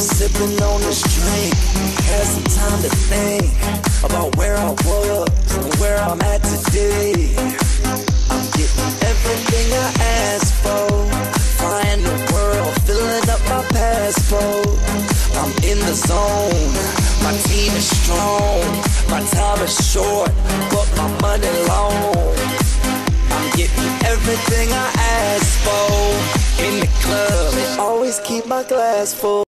sipping on this drink. Had some time to think about where I was and where I'm at today. I'm getting everything I asked for. Flying the world, filling up my passport. I'm in the zone. My team is strong. My time is short, but my money long. I'm getting everything I asked for. In the club, they always keep my glass full.